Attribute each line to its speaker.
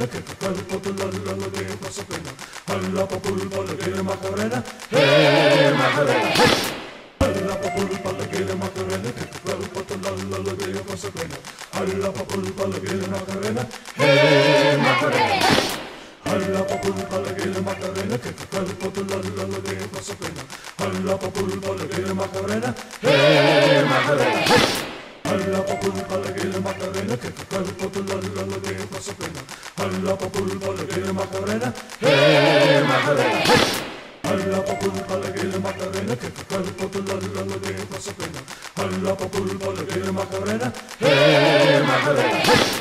Speaker 1: Que tu cuerpo tu de Macarena. Hey Macarena. Alla papulpa la de Macarena. Que tu tu la la la de Pasadena. Alla papulpa la de Macarena. Hey Macarena. Alla papulpa la de Macarena. Tu. Alla papulpa la de Macarena. Hey Macarena. Alla papulpa la de Macarena. Tu Pasadena. Alla papulpa la de Macarena. Hey Macarena. Alla papulpa la de Macarena. Que tu cuerpo tu la la la de Pasadena. Alla papulpa la de Macarena. Hey Macarena.